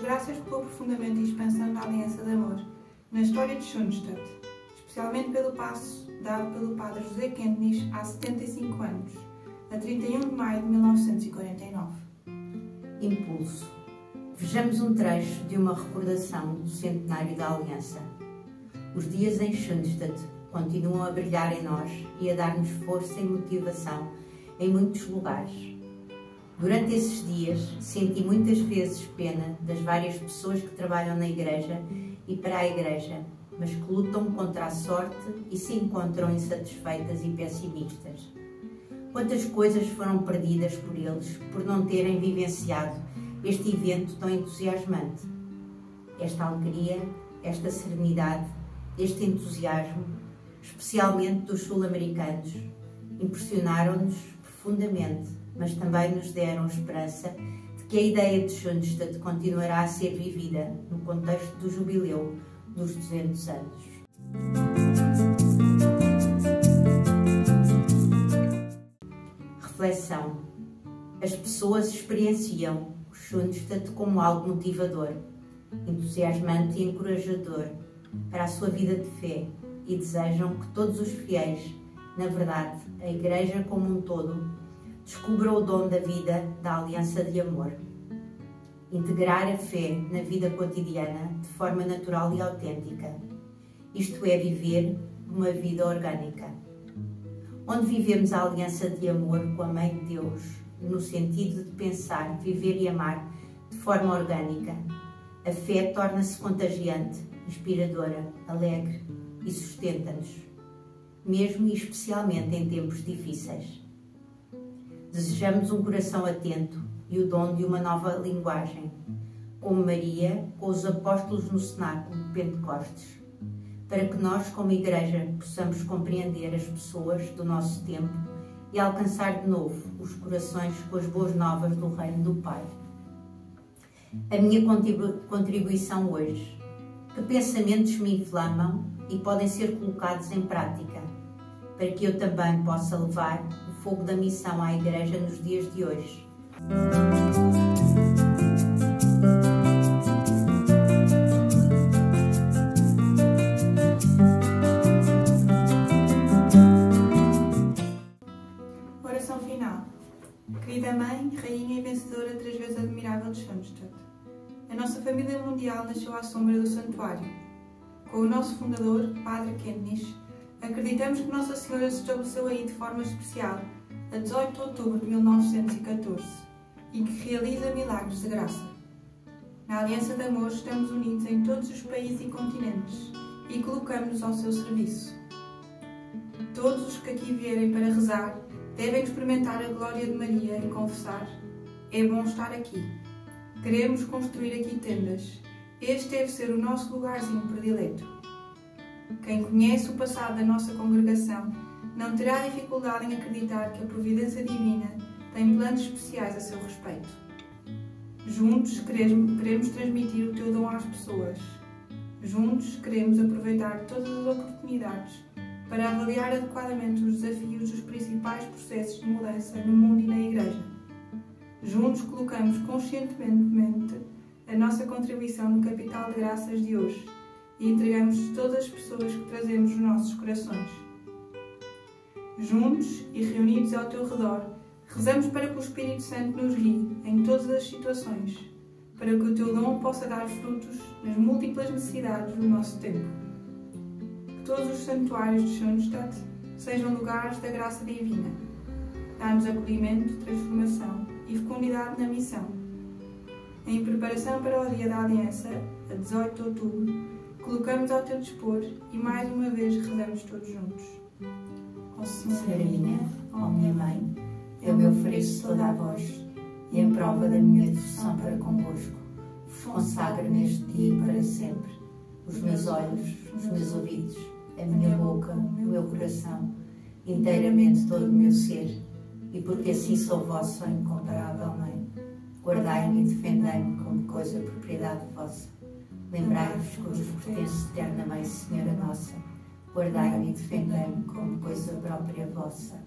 graças pelo aprofundamento e expansão da Aliança de Amor na história de Schoenstatt, especialmente pelo passo dado pelo Padre José Kentenich há 75 anos, a 31 de maio de 1949. Impulso. Vejamos um trecho de uma recordação do centenário da Aliança. Os dias em Schoenstatt continuam a brilhar em nós e a dar-nos força e motivação em muitos lugares. Durante esses dias, senti muitas vezes pena das várias pessoas que trabalham na Igreja e para a Igreja, mas que lutam contra a sorte e se encontram insatisfeitas e pessimistas. Quantas coisas foram perdidas por eles por não terem vivenciado este evento tão entusiasmante? Esta alegria, esta serenidade, este entusiasmo, especialmente dos sul-americanos, impressionaram-nos profundamente, mas também nos deram esperança de que a ideia de Schoenstatt continuará a ser vivida no contexto do jubileu dos 200 anos. Reflexão. As pessoas experienciam o Schoenstatt como algo motivador, entusiasmante e encorajador para a sua vida de fé e desejam que todos os fiéis, na verdade, a Igreja como um todo, descubram o dom da vida da aliança de amor. Integrar a fé na vida cotidiana de forma natural e autêntica. Isto é viver uma vida orgânica. Onde vivemos a aliança de amor com a Mãe de Deus, no sentido de pensar, viver e amar de forma orgânica, a fé torna-se contagiante, inspiradora, alegre e sustenta-nos, mesmo e especialmente em tempos difíceis. Desejamos um coração atento e o dom de uma nova linguagem, como Maria com os apóstolos no cenáculo de Pentecostes, para que nós, como Igreja, possamos compreender as pessoas do nosso tempo e alcançar de novo os corações com as boas novas do Reino do Pai. A minha contribuição hoje. Que pensamentos me inflamam e podem ser colocados em prática, para que eu também possa levar o fogo da missão à Igreja nos dias de hoje. Oração final. Querida Mãe, Rainha e Vencedora, três vezes admirável de Schoenstatt. A nossa família mundial nasceu à sombra do santuário. Com o nosso fundador, Padre Kentenich, acreditamos que Nossa Senhora se estabeleceu aí de forma especial, a 18 de outubro de 1914, e que realiza milagres de graça. Na Aliança de Amor estamos unidos em todos os países e continentes e colocamos-nos ao seu serviço. Todos os que aqui vierem para rezar devem experimentar a glória de Maria e confessar: É bom estar aqui. Queremos construir aqui tendas. Este deve ser o nosso lugarzinho predileto. Quem conhece o passado da nossa congregação não terá dificuldade em acreditar que a providência divina tem planos especiais a seu respeito. Juntos queremos transmitir o teu dom às pessoas. Juntos queremos aproveitar todas as oportunidades para avaliar adequadamente os desafios dos principais processos de mudança no mundo e na Igreja. Juntos colocamos conscientemente a nossa contribuição no capital de graças de hoje e entregamos todas as pessoas que trazemos nos nossos corações. Juntos e reunidos ao teu redor, rezamos para que o Espírito Santo nos guie em todas as situações, para que o teu dom possa dar frutos nas múltiplas necessidades do nosso tempo. Que todos os santuários de Schoenstatt sejam lugares da graça divina. Dá-nos acolhimento, transformação e fecundidade na missão. Em preparação para o Dia da Aliança, a 18 de outubro, colocamos ao teu dispor e mais uma vez rezamos todos juntos. Ó Senhora minha, ó minha Mãe, eu me ofereço toda a vós e em prova da minha devoção para convosco, vos consagro neste dia e para sempre os meus olhos, os meus ouvidos, a minha boca, o meu coração, inteiramente todo o meu ser, e porque assim sou vosso incomparável Mãe, guardai-me e defendei-me como coisa propriedade vossa. Lembrai-vos que vos pertence eternamente, Senhora Nossa, guardai-me e defendei-me como coisa própria vossa.